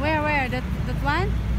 where where that that one?